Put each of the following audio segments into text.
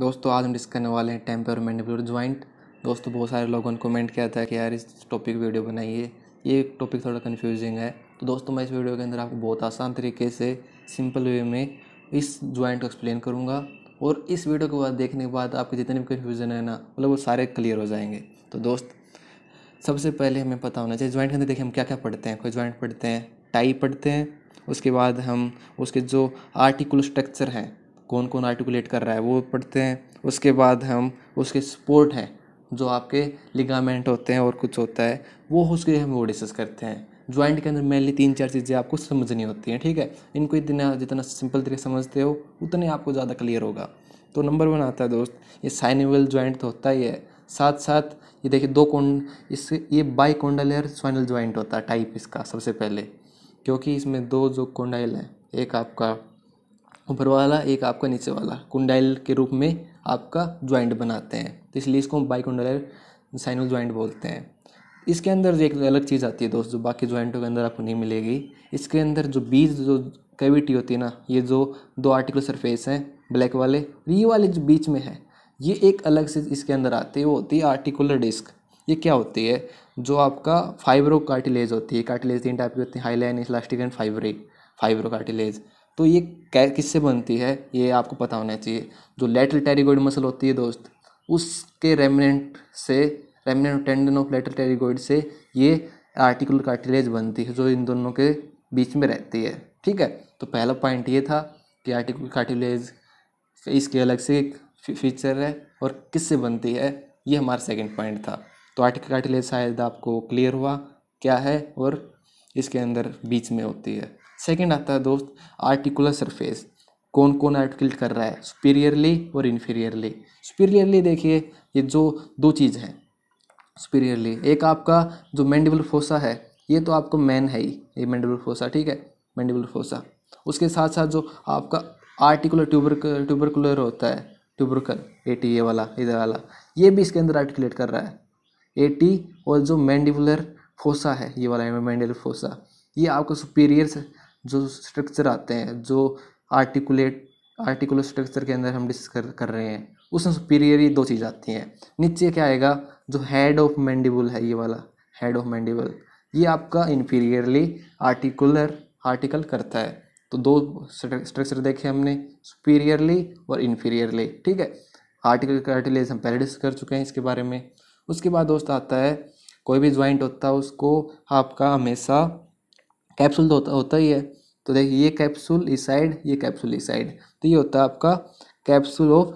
दोस्तों, आज हम डिस्कस करने वाले हैं टेम्पर मैंडिबुलर ज्वाइंट। दोस्तों, बहुत सारे लोगों ने कमेंट किया था कि यार, इस टॉपिक वीडियो बनाइए। ये टॉपिक थोड़ा कन्फ्यूजिंग है। तो दोस्तों, मैं इस वीडियो के अंदर आपको बहुत आसान तरीके से सिंपल वे में इस ज्वाइंट को एक्सप्लेन करूँगा और इस वीडियो के बाद देखने के बाद आपके जितने भी कन्फ्यूज़न है ना मतलब वो सारे क्लियर हो जाएँगे। तो दोस्त, सबसे पहले हमें पता होना चाहिए, ज्वाइंट के अंदर देखिए, हम क्या क्या पढ़ते हैं। कोई ज्वाइंट पढ़ते हैं टाई पढ़ते हैं, उसके बाद हम, उसके जो आर्टिकुलर स्ट्रक्चर हैं कौन कौन आर्टिकुलेट कर रहा है, वो पढ़ते हैं। उसके बाद हम, उसके स्पोर्ट हैं, जो आपके लिगामेंट होते हैं और कुछ होता है, वो उसके हम वो डिस्कस करते हैं। ज्वाइंट के अंदर मेनली तीन चार चीज़ें आपको समझनी होती हैं, ठीक है? इनको इतना जितना सिंपल तरीके समझते हो, उतने आपको ज़्यादा क्लियर होगा। तो नंबर वन आता है दोस्त, ये साइनिवल ज्वाइंट तो होता ही है। साथ साथ ये देखिए दो कौन, इस, ये बाई कोंडलेयर स्वाइनल ज्वाइंट होता है टाइप इसका सबसे पहले। क्योंकि इसमें दो जो कोंडाइल हैं, एक आपका ऊपर वाला, एक आपका नीचे वाला, कुंडाइल के रूप में आपका ज्वाइंट बनाते हैं। तो इसलिए इसको हम बाइकुंडलर साइनल ज्वाइंट बोलते हैं। इसके अंदर एक अलग चीज़ आती है दोस्त, जो बाकी ज्वाइंटों के अंदर आपको नहीं मिलेगी। इसके अंदर जो बीज, जो कैविटी होती है ना, ये जो दो आर्टिकुलर सरफेस हैं ब्लैक वाले, ये वाले जो बीच में है, ये एक अलग से इसके अंदर आती है, वो होती है आर्टिकुलर डिस्क ये क्या होती है? जो आपका फाइब्रो कार्टिलेज होती है कार्टिलेज तीन टाइप की होती है hyaline elastic and fibrous fibro cartilage तो ये किससे बनती है? ये आपको पता होना चाहिए। जो लेटल टेरिगोइड मसल होती है दोस्त, उसके रेमिनेंट से remnant tendon of lateral pterygoid से ये आर्टिकुलर कार्टिलेज बनती है, जो इन दोनों के बीच में रहती है। ठीक है? तो पहला पॉइंट ये था कि आर्टिकुलर कार्टिलेज इसके अलग से एक फीचर है और किससे बनती है? ये हमारा सेकंड पॉइंट था। तो आर्टिकल कार्टिलेज शायद आपको क्लियर हुआ क्या है और इसके अंदर बीच में होती है। सेकंड आता है दोस्त आर्टिकुलर सरफेस कौन कौन आर्टिकुलेट कर रहा है? सुपीरियरली और इन्फीरियरली सुपीरियरली देखिए, ये जो दो चीज़ हैं। सुपीरियरली एक आपका जो मैंडिबल फोसा है, ये तो आपको मैन है ही, ये मैंडिबल फोसा ठीक है? मैंडिबल फोसा उसके साथ साथ जो आपका आर्टिकुलर ट्यूबर ट्यूबरकुलर होता है ट्यूबरकल ए टी ए वाला, इधर वाला, ये भी इसके अंदर आर्टिकुलेट कर रहा है। ए टी और जो मैंडिबुलर फोसा है, ये वाला है मैंडिबुलर फोसा ये आपका सुपीरियर जो स्ट्रक्चर आते हैं जो आर्टिकुलेट आर्टिकुलर स्ट्रक्चर के अंदर हम डिस्कस कर, रहे हैं उसमें सुपीरियर ही दो चीज़ आती हैं। नीचे क्या आएगा? जो हेड ऑफ़ मैंडिबल है ये वाला हेड ऑफ़ मैंडिबल ये आपका इन्फीरियरली आर्टिकुलर आर्टिकल करता है। तो दो स्ट्रक्चर देखे हमने सुपीरियरली और इन्फीरियरली ठीक है? आर्टिकल कार्टिलेज हम पहले डिस्कस कर चुके हैं इसके बारे में। उसके बाद दोस्त आता है कोई भी ज्वाइंट होता है उसको आपका हमेशा कैप्सूल तो होता होता ही है। तो देखिए, ये कैप्सूल इस साइड, ये कैप्सूल इस साइड। तो ये होता है आपका कैप्सूल ऑफ़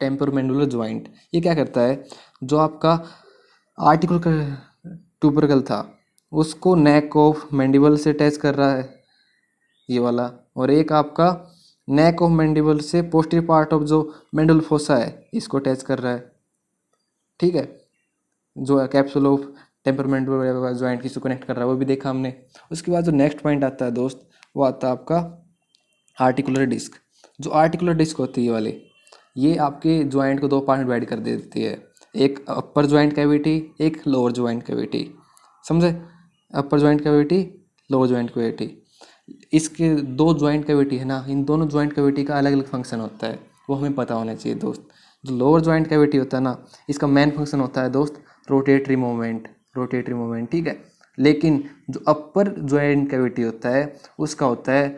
टेम्परमेंडुलर ज्वाइंट। ये क्या करता है? जो आपका आर्टिकल ट्यूबरकल था, उसको नेक ऑफ़ मैंडिबल से अटैच कर रहा है, ये वाला। और एक आपका नेक ऑफ़ मैंडिबल से पोस्टर पार्ट ऑफ़ जो मेंडल फोसा है, इसको अटैच कर रहा है। ठीक है? जो कैप्सूल ऑफ़ टेम्परमेंट ज्वाइंट किसी कनेक्ट कर रहा है, वो भी देखा हमने। उसके बाद जो नेक्स्ट पॉइंट आता है दोस्त, वो आता है आपका आर्टिकुलर डिस्क जो आर्टिकुलर डिस्क होती है वाली, ये आपके ज्वाइंट को दो पार्ट में डिवाइड कर देती है। एक अपर ज्वाइंट कैविटी एक लोअर ज्वाइंट कैविटी समझे? Upper joint cavity lower joint cavity इसके दो ज्वाइंट कैविटी है ना, इन दोनों ज्वाइंट कैविटी का अलग अलग फ़ंक्शन होता है। वो हमें पता होना चाहिए दोस्त। जो लोअर ज्वाइंट कैविटी होता है ना, इसका मेन फ़ंक्शन होता है दोस्त रोटेटरी मूवमेंट रोटेटरी मोमेंट, ठीक है? लेकिन जो अपर ज्वाइंट कैविटी होता है, उसका होता है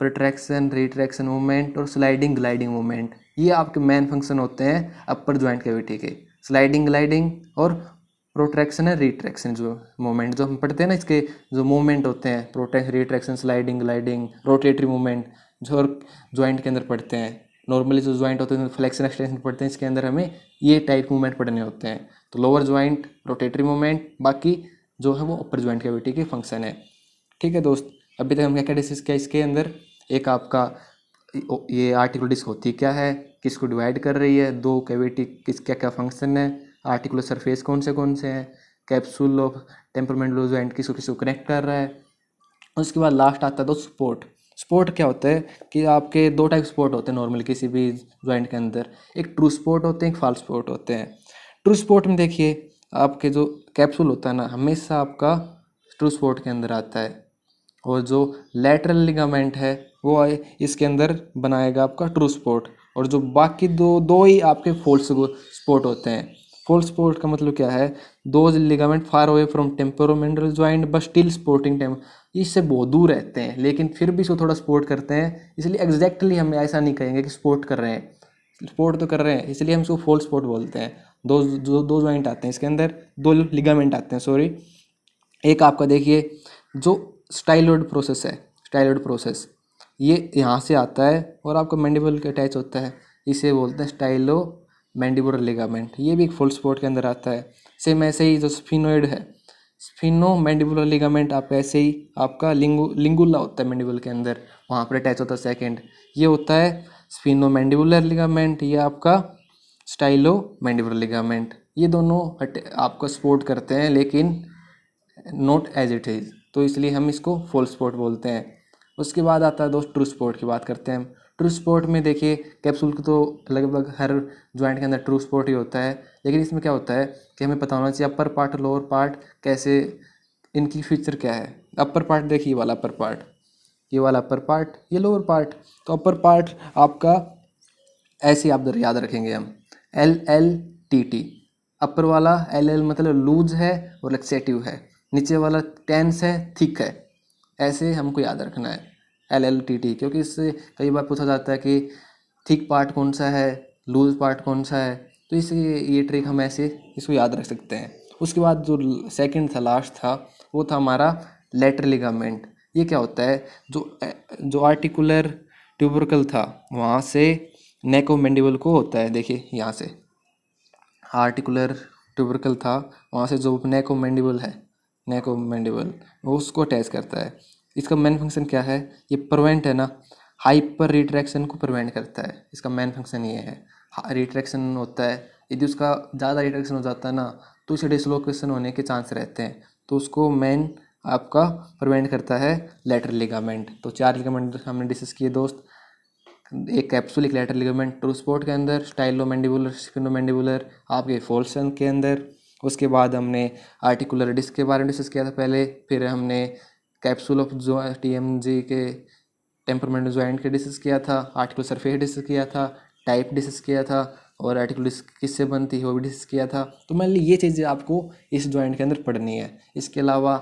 प्रोट्रैक्शन रिट्रैक्शन मूवमेंट और स्लाइडिंग ग्लाइडिंग मूवमेंट ये आपके मेन फ़ंक्शन होते हैं अपर ज्वाइंट कैविटी के। स्लाइडिंग ग्लाइडिंग और प्रोट्रैक्शन है रिट्रैक्शन जो मूवमेंट जो हम पढ़ते हैं ना इसके, जो मूवमेंट होते हैं protraction retraction sliding gliding rotatory movement जो ज्वाइंट के अंदर पढ़ते हैं। नॉर्मली जो ज्वाइंट होते हैं फ्लेक्शन एक्सटेंशन पढ़ते हैं, इसके अंदर हमें ये टाइप मूवमेंट पढ़ने होते हैं। तो लोअर ज्वाइंट रोटेटरी मूवमेंट बाकी जो है वो अपर ज्वाइंट कैविटी के फ़ंक्शन है। ठीक है दोस्त, अभी तक हम क्या क्या डिस्कस किया? इसके अंदर एक आपका ये आर्टिकुलर डिस्क होती क्या है? किसको डिवाइड कर रही है? दो कैविटी किस क्या क्या फ़ंक्शन है? आर्टिकुलर सरफेस कौन से कौन से हैं? कैप्सूल ऑफ़ टेम्परमेंटल ज्वाइंट किसको किसको कनेक्ट कर रहा है? उसके बाद लास्ट आता है तो स्पोर्ट स्पोर्ट क्या होता है कि आपके दो टाइप स्पोर्ट होते हैं नॉर्मली किसी भी ज्वाइंट के अंदर। एक ट्रू स्पोर्ट होते हैं, एक फॉल्स स्पोर्ट होते हैं। ट्रू स्पोर्ट में देखिए, आपके जो कैप्सूल होता है ना, हमेशा आपका ट्रू स्पोर्ट के अंदर आता है। और जो लेटरल लिगामेंट है, वो इसके अंदर बनाएगा आपका ट्रू स्पोर्ट और जो बाकी दो दो ही आपके फोल्स स्पोर्ट होते हैं। फोल्स स्पोर्ट का मतलब क्या है? दो ligament far away from temporomandibular joint but still supporting टेम इससे बहुत दूर रहते हैं, लेकिन फिर भी इसको थोड़ा सपोर्ट करते हैं, इसलिए एग्जैक्टली हम ऐसा नहीं कहेंगे कि सपोर्ट कर रहे हैं। सपोर्ट तो कर रहे हैं, इसलिए हम इसको फोल स्पोर्ट बोलते हैं। दो दो दो ज्वाइंट आते हैं इसके अंदर, दो लिगामेंट आते हैं सॉरी एक आपका देखिए, जो स्टाइलोड प्रोसेस है स्टाइलोड प्रोसेस ये यहाँ से आता है और आपका मैंडिबल के अटैच होता है, इसे बोलते हैं स्टाइलो मैंडिबुलर लिगामेंट ये भी एक फुल स्पोर्ट के अंदर आता है। सेम ऐसे ही जो स्फिनोइड है स्फिनो मैंडिबुलर लिगामेंट आप ऐसे ही आपका लिंगु लिंगुला होता है मैंडिबुल के अंदर, वहाँ पर अटैच होता है सेकेंड ये होता है स्फिनो मैंडिबुलर लिगामेंट ये आपका स्टाइलो मैंडिबुलर लिगामेंट ये दोनों आपको सपोर्ट करते हैं, लेकिन नॉट एज इट इज़ तो इसलिए हम इसको फुल स्पोर्ट बोलते हैं। उसके बाद आता है दोस्त ट्रू स्पोर्ट की बात करते हैं ट्रू स्पोर्ट में देखिए, कैप्सूल को तो लगभग हर ज्वाइंट के अंदर ट्रू स्पोर्ट ही होता है। लेकिन इसमें क्या होता है कि हमें पता होना चाहिए अपर पार्ट लोअर पार्ट कैसे, इनकी फीचर क्या है? अपर पार्ट देखिए ये वाला अपर पार्ट ये वाला अपर पार्ट ये लोअर पार्ट तो अपर पार्ट आपका, ऐसे आप याद रखेंगे हम। L L T T upper वाला एल एल मतलब लूज है और एक्सेटिव है। नीचे वाला टेंस है थिक है। ऐसे हमको याद रखना है। एल एल टी टी क्योंकि इससे कई बार पूछा जाता है कि थिक पार्ट कौन सा है, लूज पार्ट कौन सा है तो इसलिए ये ट्रिक हम ऐसे इसको याद रख सकते हैं। उसके बाद जो सेकंड था लास्ट था, वो था हमारा लेटर लिगामेंट ये क्या होता है? जो जो आर्टिकुलर ट्यूबरकल था, वहाँ से नेको मैंडिबल को होता है, देखिए, यहाँ से। आर्टिकुलर ट्यूबरकल था, वहाँ से जो नेको मैंडिबल है नेको मैंडिबल वो उसको अटैच करता है। इसका मेन फ़ंक्शन क्या है? ये प्रिवेंट है ना? हाइपर रिट्रैक्शन को प्रिवेंट करता है। इसका मेन फ़ंक्शन ये है। रिट्रैक्शन होता है। यदि उसका ज़्यादा रिट्रैक्शन हो जाता है ना तो उसे डिसलोकेशन होने के चांस रहते हैं। तो उसको मेन आपका प्रिवेंट करता है लेटर लिगामेंट तो चार लिगामेंट हमने डिस्कस किए दोस्त, एक कैप्सूल एक लेटर लिगामेंट ट्रू स्पोर्ट के अंदर स्टाइलो मैंडिबुलर स्पिनोमैंडिबुलर आपके फोल्सन के अंदर। उसके बाद हमने आर्टिकुलर डिस्क के बारे में डिस्कस किया था पहले। फिर हमने कैप्सूल ऑफ़ जो टी एम जी के टेम्परमेंट ज्वाइंट के डिस्कस किया था आर्टिकुलर सरफेस डिस्कस किया था टाइप डिस्कस किया था और आर्टिकुलर किससे बनती है वो भी डिस्कस किया था। तो मान ली ये चीज़ें आपको इस ज्वाइंट के अंदर पढ़नी है। इसके अलावा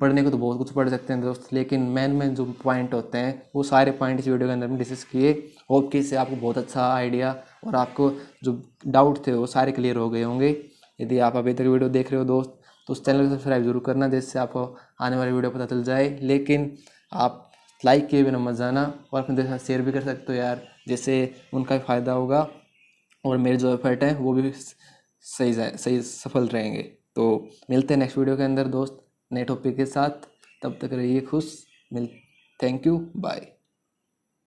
पढ़ने को तो बहुत कुछ पढ़ सकते हैं दोस्त, लेकिन मेन मेन जो पॉइंट होते हैं, वो सारे पॉइंट इस वीडियो के अंदर डिस्कस किए। होप कि इससे आपको बहुत अच्छा आइडिया और आपको जो डाउट थे वो सारे क्लियर हो गए होंगे। यदि आप अभी तक वीडियो देख रहे हो दोस्त तो उस चैनल को सब्सक्राइब ज़रूर करना, जिससे आपको आने वाली वीडियो पता चल जाए। लेकिन आप लाइक किए बिना मत जाना और अपने दोस्त शेयर भी कर सकते हो यार, जिससे उनका भी फ़ायदा होगा और मेरे जो एफर्ट हैं, वो भी सही जाए, सही, सफल रहेंगे। तो मिलते हैं नेक्स्ट वीडियो के अंदर, दोस्त, नए टॉपिक के साथ। तब तक रहिए खुश, मिल थैंक यू बाय